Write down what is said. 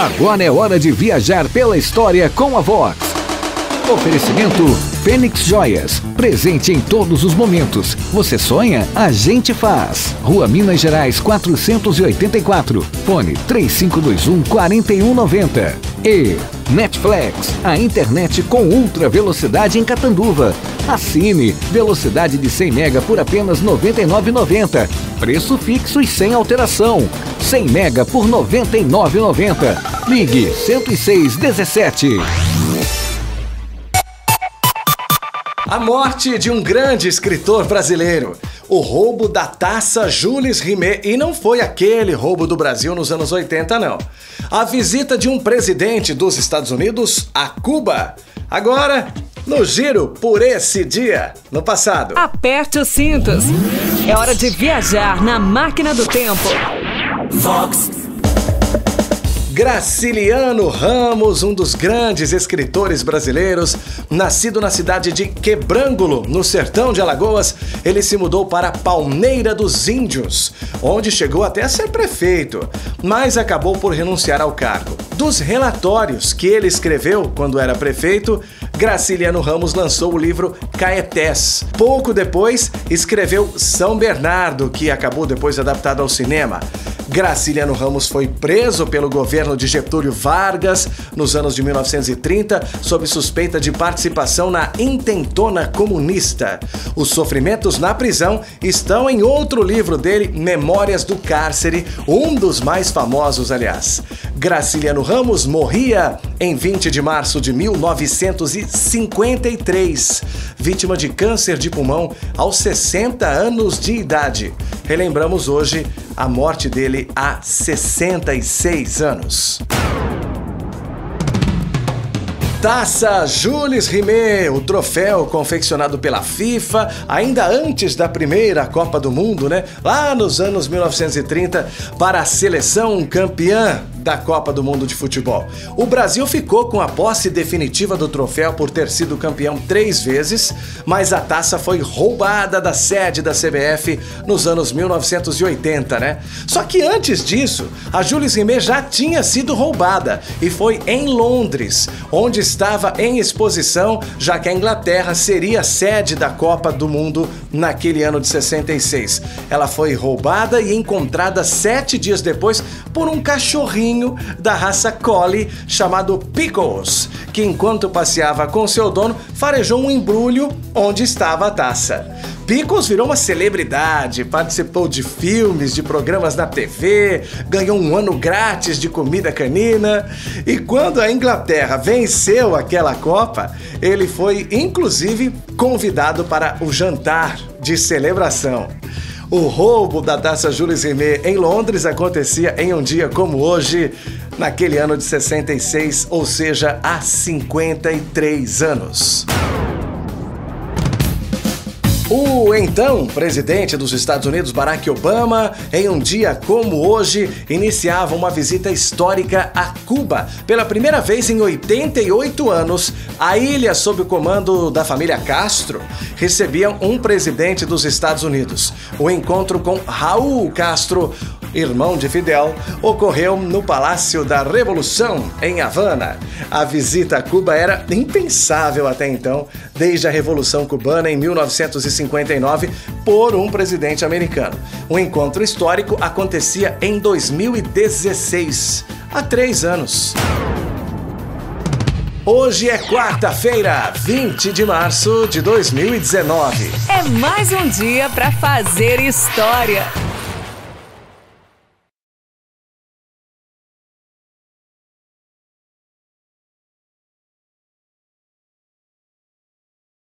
Agora é hora de viajar pela história com a Vox. Oferecimento Fênix Joias. Presente em todos os momentos. Você sonha? A gente faz. Rua Minas Gerais 484. Fone 3521 4190. E Netflix, a internet com ultra velocidade em Catanduva. Assine velocidade de 100 mega por apenas R$ 99,90. Preço fixo e sem alteração. 100 mega por R$ 99,90. Ligue 10617. A morte de um grande escritor brasileiro. O roubo da taça Jules Rimet. E não foi aquele roubo do Brasil nos anos 80, não. A visita de um presidente dos Estados Unidos a Cuba. Agora, no giro por esse dia, no passado. Aperte os cintos. É hora de viajar na máquina do tempo. Vox Graciliano Ramos, um dos grandes escritores brasileiros, nascido na cidade de Quebrângulo, no sertão de Alagoas, ele se mudou para Palmeira dos Índios, onde chegou até a ser prefeito, mas acabou por renunciar ao cargo. Dos relatórios que ele escreveu quando era prefeito, Graciliano Ramos lançou o livro Caetés. Pouco depois, escreveu São Bernardo, que acabou depois adaptado ao cinema. Graciliano Ramos foi preso pelo governo de Getúlio Vargas nos anos de 1930 sob suspeita de participação na intentona comunista. Os sofrimentos na prisão estão em outro livro dele, Memórias do Cárcere, um dos mais famosos, aliás. Graciliano Ramos morria em 20 de março de 1953, vítima de câncer de pulmão aos 60 anos de idade. Relembramos hoje a morte dele há 66 anos. Taça Jules Rimet, o troféu confeccionado pela FIFA ainda antes da primeira Copa do Mundo, né? Lá nos anos 1930, para a seleção campeã da Copa do Mundo de Futebol. O Brasil ficou com a posse definitiva do troféu por ter sido campeão três vezes, mas a taça foi roubada da sede da CBF nos anos 1980, né? Só que antes disso, a Jules Rimet já tinha sido roubada e foi em Londres, onde estava em exposição, já que a Inglaterra seria sede da Copa do Mundo naquele ano de 66. Ela foi roubada e encontrada sete dias depois por um cachorrinho da raça Collie chamado Pickles, que enquanto passeava com seu dono farejou um embrulho onde estava a taça. Pickles virou uma celebridade, participou de filmes, de programas na TV, ganhou um ano grátis de comida canina. E quando a Inglaterra venceu aquela Copa, ele foi inclusive convidado para o jantar de celebração. O roubo da taça Jules Rimet em Londres acontecia em um dia como hoje, naquele ano de 66, ou seja, há 53 anos. O então presidente dos Estados Unidos, Barack Obama, em um dia como hoje, iniciava uma visita histórica a Cuba. Pela primeira vez em 88 anos, a ilha, sob o comando da família Castro, recebia um presidente dos Estados Unidos. O encontro com Raul Castro irmão de Fidel, ocorreu no Palácio da Revolução, em Havana. A visita a Cuba era impensável até então, desde a Revolução Cubana em 1959, por um presidente americano. O encontro histórico acontecia em 2016, há três anos. Hoje é quarta-feira, 20 de março de 2019. É mais um dia para fazer história.